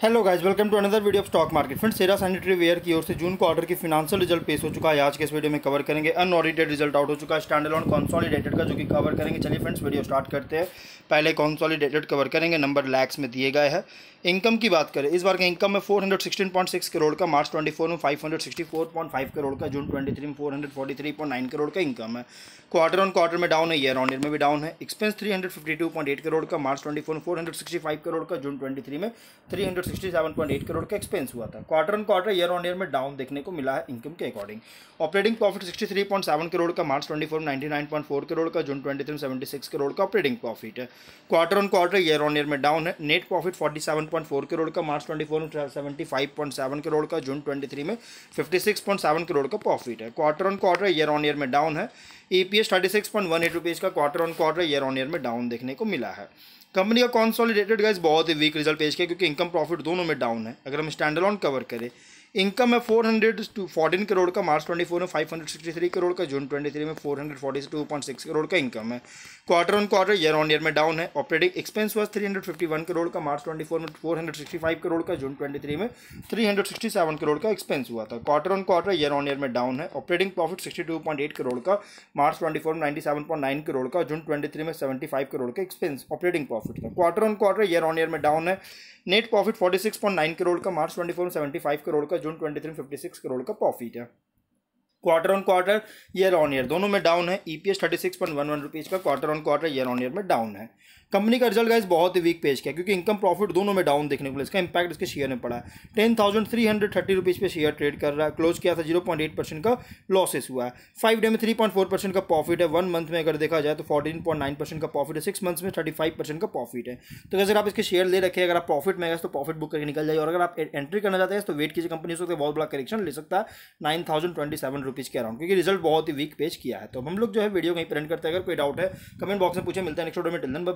Hello guys welcome to another video of stock market friends Cera sanitary ware की ओर से जून को order की फिनांशियल रिज़ल्ट पेश हो चुका है। आज के इस वीडियो में कवर करेंगे अनऑडिटेड रिज़ल्ट आउट हो चुका है। स्टैंडर्ड ऑन कॉन्सॉलिडेटेड का जो कि कवर करेंगे। चलिए फ्रेंड्स वीडियो स्टार्ट करते हैं। पहले कॉन्सॉलिडेटेड कवर करेंगे नंबर लैक्स में दिए गए हैं। इनकम की बात करें, इस बार का इनकम है 416.6 करोड़ का मार्च 24 में 564.5 करोड़ का जून 23 में 443.9 करोड़ का इनकम है। क्वार्टर ऑन क्वार्टर में डाउन है ईयर ऑन ईयर में भी डाउन है। एक्सपेंस 352.8 करोड़ का मार्च 24 में 465 करोड़ का जून 23 में 367.8 करोड़ का एक्सपेंस हुआ था। Quarter on quarter year on year में डाउन देखने को मिला है इनकम के अकॉर्डिंग ऑपरेटिंग प्रॉफिट 63.7 करोड़ का मार्च 24 में 99.4 करोड़ का जून 23 में 76 करोड़ का ऑपरेटिंग प्रॉफिट है। Quarter on quarter year on year में डाउन है। नेट प्रॉफिट फोर्टी करोड़ का मार्च ट्वेंटी फोर में सेवेंटी करोड़ का जून ट्वेंटी में फिफ्टी करोड़ का प्रॉफिट है। Quarter on quarter year on year में डाउन है। E P S thirty six point one eight rupees का quarter on quarter year on year में डाउन देखने को मिला है। कंपनी का कॉन्सॉलिडेटेड गाइस बहुत ही वीक रिज़ल्ट पेश किया, क्योंकि इनकम प्रॉफिट दोनों में डाउन है। अगर हम स्टैंड कवर करें इनकम है four hundred two fourteen crore का, मार्च ट्वेंटी फोर में five hundred sixty three crore का, जून ट्वेंटी थ्री में four hundred forty two point six crore का इनकम है। Quarter on quarter year on year में down है। Operating expense was three hundred fifty one crore का, March twenty four में four hundred sixty five crore का, June twenty three में three hundred sixty seven crore का expense हुआ था। Quarter on quarter year on year में down है। Operating profit sixty two point eight crore का, March twenty four में ninety seven point nine crore का, June twenty three में seventy five crore का एक्सपेंस ऑपरेटिंग प्रॉफिट था। Quarter on quarter year on year में down है। Net profit 46.9 crore का, March 24 में 75 करोड़ का जून 23 में 56 करोड़ का प्रॉफिट है quarter on quarter year on year दोनों में डाउन है। E P S thirty six point one one rupees का quarter on quarter year on year में डाउन है। कंपनी का रिज़ल्ट गाइस बहुत ही वीक पेज किया क्योंकि इनकम प्रॉफिट दोनों में डाउन देखने को मिला। इसका इंपैक्ट इसके शेयर में पड़ा है। Ten thousand three hundred thirty rupees पे शेयर ट्रेड कर रहा है। क्लोज किया था ज़ीरो पॉइंट एट परसेंट का लॉसेस हुआ है। फाइव डे में थ्री पॉइंट फोर परसेंट का प्रॉफिट है। वन मंथ में अगर देखा जाए तो फोर्टीन पॉइंट नाइन परसेंट का प्रॉफिट है। सिक्स मंथ्स में थर्टी फाइव परसेंट का प्रॉफिट है। तो अगर आप इसके शेयर ले रखे अगर आप प्रॉफिट में गए तो प्रॉफिट बुक करके निकल जाए और अगर आप एंट्री करना चाहते हैं तो वेट कीजिए। कंपनी से बहुत बड़ा करेक्शन ले सकता है। Nine thousand twenty seven rupees के अराउंड क्योंकि रिज़ल्ट बहुत ही वीक पेश किया है। तो हम लोग जो है वीडियो कहीं प्रिंट करते हैं। अगर कोई डाउट है कमेंट बॉक्स में पूछे, मिलता है नेक्स्ट वीडियो में। Till bye